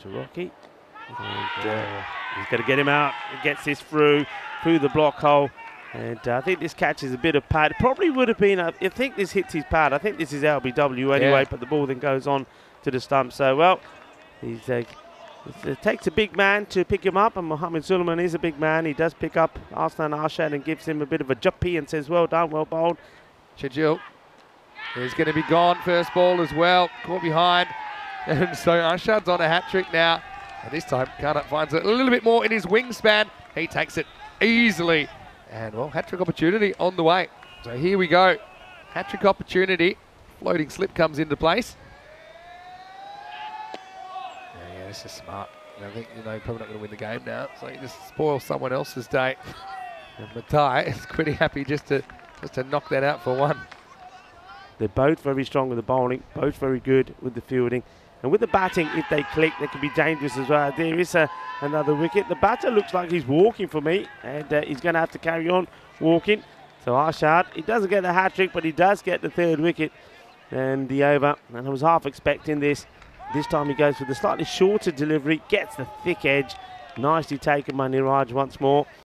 to Rocky. And uh, he's going to get him out. He gets this through, through the block hole. And uh, I think this catches a bit of pad. Probably would have been, I think this hits his pad. I think this is LBW anyway, Yeah. but the ball then goes on to the stump. So, well, he's, uh, it takes a big man to pick him up, and Mohammed Suleiman is a big man. He does pick up Arslan Arshad and gives him a bit of a jumpy and says, well done, well bowled. Chajil is going to be gone first ball as well. Caught behind. And so Arshad's on a hat trick now. And this time, Karnat finds it a little bit more in his wingspan. He takes it easily. And well, hat trick opportunity on the way. So here we go. Hat trick opportunity. Floating slip comes into place. Yeah, yeah, this is smart. I think you know probably not going to win the game now, so you just spoil someone else's day. And Matai is pretty happy just to just to knock that out for one. They're both very strong with the bowling, both very good with the fielding. And with the batting, if they click, they can be dangerous as well. There is a, another wicket. The batter looks like he's walking for me, and uh, he's going to have to carry on walking. So Arshad, he doesn't get the hat trick, but he does get the third wicket and the over. And I was half expecting this. This time he goes for the slightly shorter delivery, gets the thick edge. Nicely taken by Niraj once more.